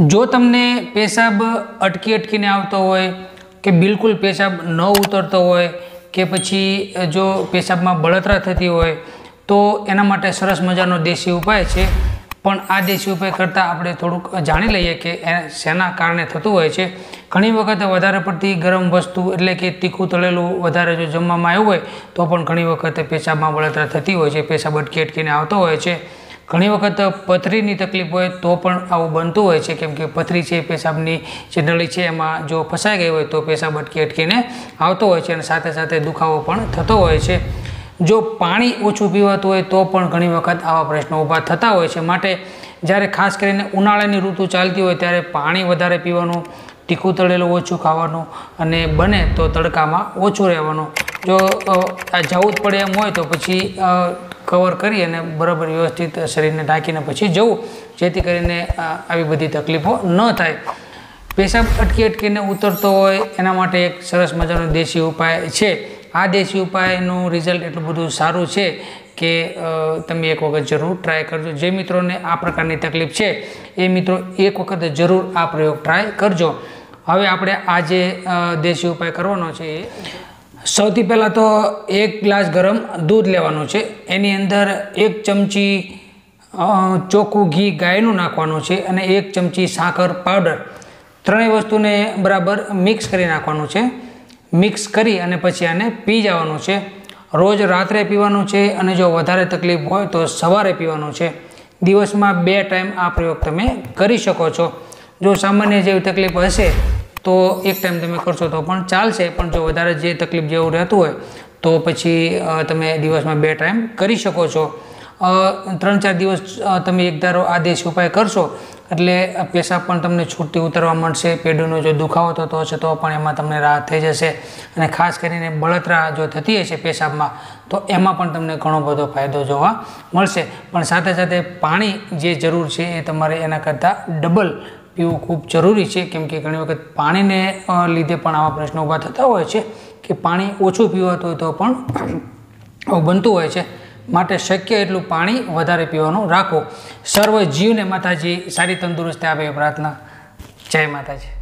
જો તમને પેશાબ અટકી અટકીને આવતો હોય કે બિલકુલ પેશાબ ન ઉતરતો હોય કે પછી જો પેશાબમાં બળતરા થતી હોય, તો એના માટે સરસ મજાનો દેશી ઉપાય છે. પણ આ દેશી ઉપાય કરતાં આપણે થોડુંક જાણી લઈએ કે એ શેના કારણે થતું હોય છે. ઘણી વખત વધારે પડતી ગરમ વસ્તુ એટલે કે તીખું તળેલું વધારે જો જમવામાં આવ્યું હોય, તો પણ ઘણી વખત પેશાબમાં બળતરા થતી હોય છે, પેશાબ અટકી અટકીને આવતો હોય છે. ઘણી વખત પથરીની તકલીફ હોય તો પણ આવું બનતું હોય છે. કેમ કે પથરી છે, પેશાબની જે નળી છે, એમાં જો ફસાઈ ગઈ હોય તો પેશાબ અટકી અટકીને આવતો હોય છે અને સાથે સાથે દુખાવો પણ થતો હોય છે. જો પાણી ઓછું પીવાતું હોય તો પણ ઘણી વખત આવા પ્રશ્નો ઊભા થતા હોય છે. માટે જ્યારે ખાસ કરીને ઉનાળાની ઋતુ ચાલતી હોય ત્યારે પાણી વધારે પીવાનું, તીખું તળેલું ઓછું ખાવાનું અને બને તો તડકામાં ઓછું રહેવાનું. જો આ જવું જ પડે એમ હોય તો પછી કવર કરી અને બરાબર વ્યવસ્થિત શરીરને ઢાંકીને પછી જવું, જેથી કરીને આવી બધી તકલીફો ન થાય. પેશાબ અટકી અટકીને ઉતરતો હોય, એના માટે એક સરસ મજાનો દેશી ઉપાય છે. આ દેશી ઉપાયનું રિઝલ્ટ એટલું બધું સારું છે કે તમે એક વખત જરૂર ટ્રાય કરજો. જે મિત્રોને આ પ્રકારની તકલીફ છે, એ મિત્રો એક વખત જરૂર આ પ્રયોગ ટ્રાય કરજો. હવે આપણે આ જે દેશી ઉપાય કરવાનો છે એ સૌથી પહેલાં તો એક ગ્લાસ ગરમ દૂધ લેવાનું છે. એની અંદર એક ચમચી ચોખ્ખું ઘી ગાયનું નાખવાનું છે અને એક ચમચી સાકર પાવડર. ત્રણેય વસ્તુને બરાબર મિક્સ કરી નાખવાનું છે. મિક્સ કરી અને પછી આને પી જવાનું છે. રોજ રાત્રે પીવાનું છે અને જો વધારે તકલીફ હોય તો સવારે પીવાનું છે. દિવસમાં બે ટાઈમ આ પ્રયોગ તમે કરી શકો છો. જો સામાન્ય જેવી તકલીફ હશે તો એક ટાઈમ તમે કરશો તો પણ ચાલશે. પણ જો વધારે જે તકલીફ જેવું રહેતું હોય, તો પછી તમે દિવસમાં બે ટાઈમ કરી શકો છો. ત્રણ ચાર દિવસ તમે એક ધારો આ ઉપાય કરશો, એટલે પેશાબ પણ તમને છૂટતી ઉતરવા મળશે પેઢીનો જો દુખાવો થતો હશે, તો પણ એમાં તમને રાહત થઈ જશે. અને ખાસ કરીને બળતરા જો થતી હશે પેશાબમાં, તો એમાં પણ તમને ઘણો બધો ફાયદો જોવા મળશે. પણ સાથે સાથે પાણી જે જરૂર છે એ તમારે એના કરતાં ડબલ પીવું ખૂબ જરૂરી છે, કેમ કે ઘણી વખત પાણીને લીધે પણ આવા પ્રશ્નો ઊભા થતા હોય છે કે પાણી ઓછું પીવાતું હોય તો પણ બનતું હોય છે. માટે શક્ય એટલું પાણી વધારે પીવાનું રાખો. સર્વ જીવને માતાજી, સારી તંદુરસ્તી આપે પ્રાર્થના. જય માતાજી.